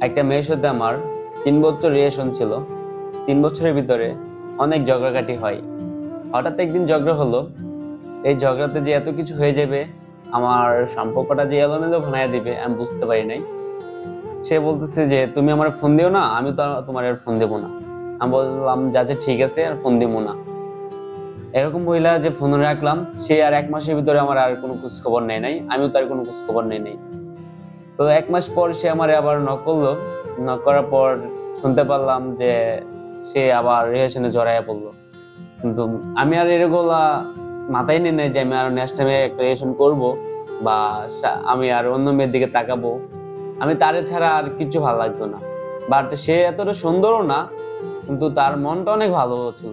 একটা মেয়ের সাথে আমার, তিন বছর রিলেশন ছিল। তিন বছরের ভিতরে অনেক ঝগড়াকাটি হয়। হঠাৎ একদিন ঝগড়া হলো। এই ঝগড়াতে যে এত কিছু হয়ে যাবে, আমার সম্পর্কটা যে এলোমেলো বানায় দিবে, আমি বুঝতে পারি নাই। সে বলতেছে যে, তুমি আমার ফোন দিও না, আমি তো তোমার আর ফোন দেবো না। আমি বললাম, যা যে ঠিক আছে, আর ফোন দিব না। এরকম মহিলা যে ফোন রাখলাম, সে আর এক মাসের ভিতরে আমার আর কোনো খোঁজ খবর নেয় নাই, আমিও তার কোনো খোঁজ খবর নেই নাই। তো এক মাস পর সে আমার আবার নক করল। নক করার পর শুনতে পারলাম যে সে আবার রিলেশনে জড়াইয়া পড়ল। কিন্তু আমি আর এরগুলা মাথায় নিয়ে নেই যে আমি আর নেক্সট টাইমে একটা রিলেশন করব বা আমি আর অন্য মেয়ের দিকে তাকাবো। আমি তারে ছাড়া আর কিছু ভালো লাগতো না। বাট সে এতটা সুন্দরও না, কিন্তু তার মনটা অনেক ভালো ছিল।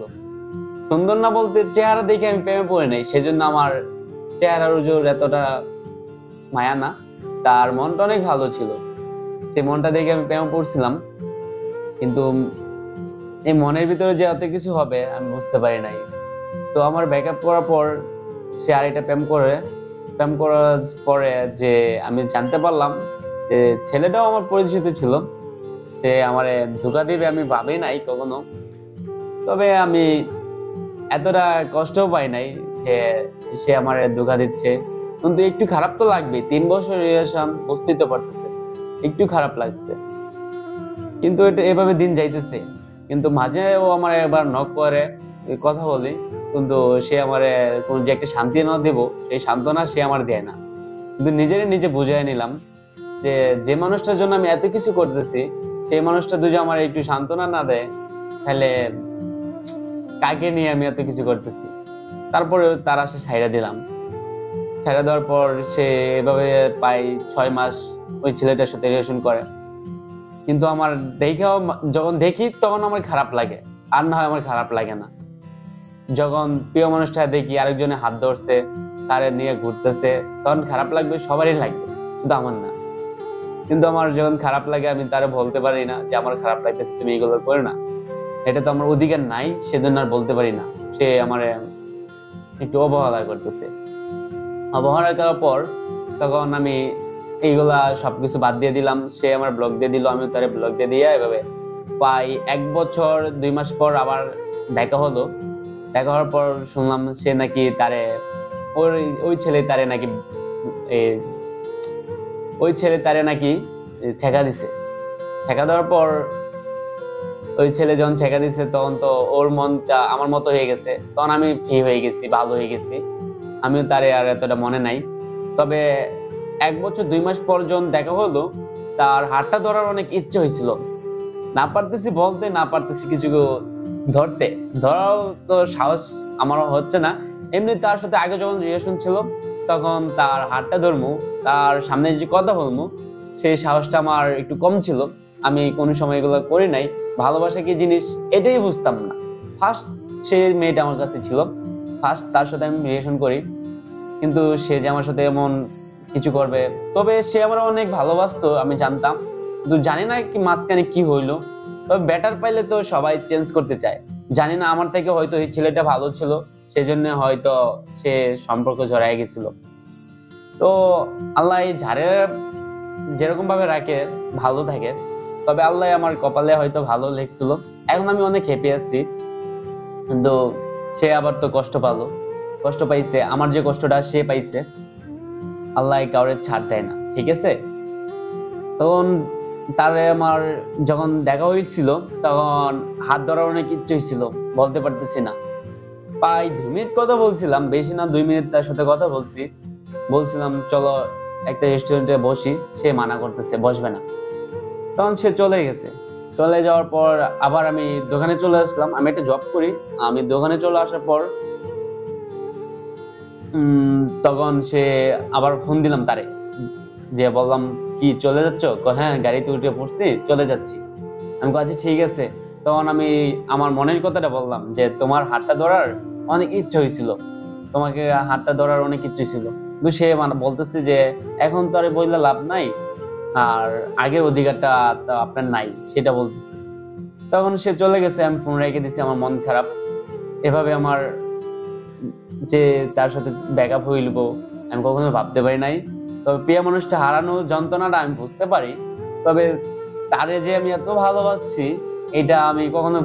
সুন্দর না বলতে চেহারা দেখে আমি প্রেমে পড়ে নাই, সেজন্য আমার চেহারার উজোর এতটা মায়া না। তার মনটা অনেক ভালো ছিল। সেই মনটা দেখে আমি প্রেমে পড়ছিলাম। কিন্তু এই মনের ভিতরে যে এত কিছু হবে, আমি বুঝতে পারি নাই। তো আমার ব্যাকআপ করার পর সে আর এটা প্রেম করে। প্রেম করার পরে যে আমি জানতে পারলাম যে ছেলেটাও আমার পরিচিত ছিল। সে আমার ধোকা দিবে আমি ভাবি নাই কখনো। তবে আমি এতটা কষ্টও পাই নাই যে সে আমার ধোকা দিচ্ছে। কিন্তু একটু খারাপ তো লাগবে তিন বছর রিলেশন তো পারতেছে একটু খারাপ লাগছে। কিন্তু এটা এভাবে দিন যাইতেছে। কিন্তু মাঝে ও আমার এবার নক করে কথা বলি, কিন্তু সে আমার কোন যে একটা শান্তি না দেব, সেই সান্ত্বনা সে আমার দেয় না। কিন্তু নিজেরই নিজে বুঝাই নিলাম যে যে মানুষটার জন্য আমি এত কিছু করতেছি, সেই মানুষটা যদি আমার একটু সান্ত্বনা না দেয়, তাহলে কাকে নিয়ে আমি এত কিছু করতেছি? তারপরে তার আসে ছাইড়া দিলাম। ছাইড়া দেওয়ার পর সে এভাবে প্রায় ছয় মাস ওই ছেলেটার সাথে রিলেশন করে। কিন্তু আমার দেখেও যখন দেখি তখন আমার খারাপ লাগে। আর না হয় আমার খারাপ লাগে না। যখন প্রিয় মানুষটা দেখি আরেকজনে হাত ধরছে, তারে নিয়ে ঘুরতেছে, তখন খারাপ লাগবে, সবারই লাগবে, শুধু আমার না। কিন্তু আমার যখন খারাপ লাগে, আমি তারে বলতে পারি না যে, আমার খারাপ লাগতেছে, তুমি এগুলো করো না। এটা তো আমার অধিকার নাই, সেজন্য আর বলতে পারি না। সে আমার একটু অবহেলা করতেছে। অবহেলা করার পর তখন আমি এইগুলা সবকিছু বাদ দিয়ে দিলাম। সে আমার ব্লগ দিয়ে দিল আমি তারে ব্লগ দিয়ে দিয়ে এভাবে প্রায় এক বছর, দুই মাস পর আবার দেখা হলো। দেখা হওয়ার পর শুনলাম সে নাকি তারে ওর ওই ছেলে তারে নাকি ওই ছেলে তারে নাকি ছেঁকা দিছে। ছেঁকা দেওয়ার পর ওই ছেলে যখন ছেঁকা দিছে তখন তো ওর মনটা আমার মতো হয়ে গেছে। তখন আমি ফ্রি হয়ে গেছি, ভালো হয়ে গেছি। আমিও তার আর এতটা মনে নাই। তবে এক বছর দুই মাস পর যখন দেখা হলো, তার হাতটা ধরার অনেক ইচ্ছে হয়েছিল। না পারতেছি বলতে, না পারতেছি কিছু ধরতে। ধরাও তো সাহস আমার হচ্ছে না। এমনি তার সাথে আগে যখন রিলেশন ছিল, তখন তার হাতটা ধরমু, তার সামনে যে কথা বলমু, সেই সাহসটা আমার একটু কম ছিল। আমি কোনো সময় এগুলো করি নাই। ভালোবাসা কি জিনিস এটাই বুঝতাম না। ফার্স্ট সে মেয়েটা আমার কাছে ছিল। ফার্স্ট তার সাথে আমি রিলেশন করি। কিন্তু সে যে আমার সাথে এমন কিছু করবে, তবে সে আমার অনেক ভালোবাসতো, আমি জানতাম। কিন্তু জানি না কি মাঝখানে কি হইল। তবে ব্যাটার পাইলে তো সবাই চেঞ্জ করতে চায়। জানি না আমার থেকে হয়তো এই ছেলেটা ভালো ছিল, সেজন্য হয়তো সে সম্পর্ক জড়াই গেছিল। তো আল্লাহ এই ঝাড়ে যেরকম ভাবে রাখে, ভালো থাকে। তবে আল্লাহ আমার কপালে হয়তো ভালো লেগছিল। এখন আমি অনেক হ্যাপি আছি। কিন্তু সে আবার তো কষ্ট পালো। কষ্ট পাইছে, আমার যে কষ্টটা সে পাইছে, আল্লাহ কাউরে ছাড় দেয় না, ঠিক আছে? তখন তারে আমার যখন দেখা হয়েছিল তখন হাত ধরার অনেক ইচ্ছে হয়েছিল বলতে পারতেছি না। প্রায় দু মিনিট কথা বলছিলাম, বেশি না, দুই মিনিট তার সাথে কথা বলছি। বলছিলাম, চলো একটা রেস্টুরেন্টে বসি, সে মানা করতেছে, বসবে না। তখন সে চলে গেছে। চলে যাওয়ার পর আবার আমি দোকানে চলে আসলাম, আমি একটা জব করি। আমি দোকানে চলে আসার পর তখন সে আবার ফোন দিলাম তারে। যে বললাম, কি, চলে যাচ্ছ? হ্যাঁ গাড়িতে উঠে পড়ছি, চলে যাচ্ছি। আমি আচ্ছা ঠিক আছে। তখন আমি আমার মনের কথাটা বললাম যে, তোমার হাতটা ধরার অনেক ইচ্ছা হয়েছিল। তোমাকে হাতটা ধরার অনেক ইচ্ছে ছিল কিন্তু সে মানে বলতেছে যে, এখন তো আর বললে লাভ নাই, আর আগের অধিকারটা তো আপনার নাই, সেটা বলতেছে। তখন সে চলে গেছে, আমি ফোন রেখে দিছি, আমার মন খারাপ। এভাবে আমার যে তার সাথে ব্যাকআপ হইলব আমি কখনো ভাবতে পারি নাই। তবে প্রিয় মানুষটা হারানো যন্ত্রণাটা আমি বুঝতে পারি। তবে তারে যে আমি এত ভালোবাসছি, এটা আমি কখনো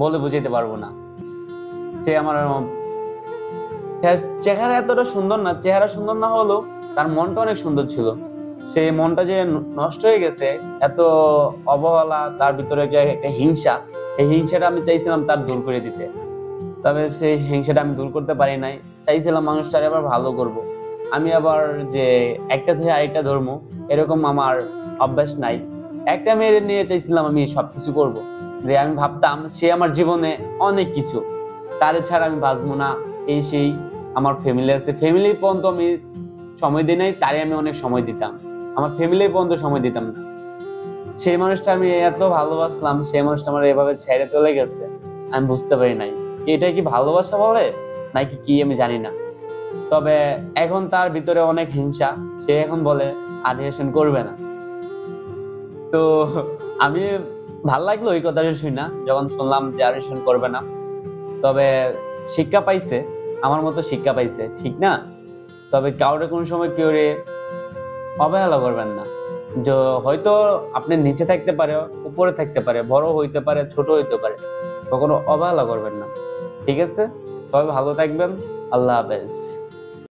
বলে বুঝাইতে পারব না। সে আমার চেহারা এতটা সুন্দর না, চেহারা সুন্দর না হলেও তার মনটা অনেক সুন্দর ছিল। সেই মনটা যে নষ্ট হয়ে গেছে, এত অবহেলা, তার ভিতরে যে একটা হিংসা, এই হিংসাটা আমি চাইছিলাম তার দূর করে দিতে। তবে সেই হিংসাটা আমি দূর করতে পারি নাই। চাইছিলাম মানুষটারে আবার ভালো করব। আমি আবার যে একটা থেকে আরেকটা ধর্ম, এরকম আমার অভ্যাস নাই। একটা মেয়ের নিয়ে চাইছিলাম আমি সবকিছু করব। যে আমি ভাবতাম সে আমার জীবনে অনেক কিছু। তার ছাড়া আমি বাঁচবো না, এই সেই আমার ফ্যামিলি আছে। ফ্যামিলি পর্যন্ত আমি সময় দিই নাই, তারে আমি অনেক সময় দিতাম। আমার ফ্যামিলি পর্যন্ত সময় দিতাম না। সেই মানুষটা আমি এত ভালোবাসলাম, সেই মানুষটা আমার এভাবে ছেড়ে চলে গেছে, আমি বুঝতে পারি নাই। এটা কি ভালোবাসা বলে? নাকি কি আমি জানি না। তবে এখন তার ভিতরে অনেক হিংসা। সে এখন বলে আর করবে না। তো আমি, ভালো লাগল ওই কথাটা শুই না, যখন শুনলাম যে আর করবে না। তবে শিক্ষা পাইছে, আমার মতো শিক্ষা পাইছে, ঠিক না? তবে কাউরে কোন সময় কেউ রে অবহেলা করবেন না। যে হয়তো আপনি নিচে থাকতে পারে, উপরে থাকতে পারে, বড় হইতে পারে, ছোট হইতে পারে, কখনো অবহেলা করবেন না। ঠিক আছে? সবাই ভালো থাকবেন। আল্লাহ হাফেজ।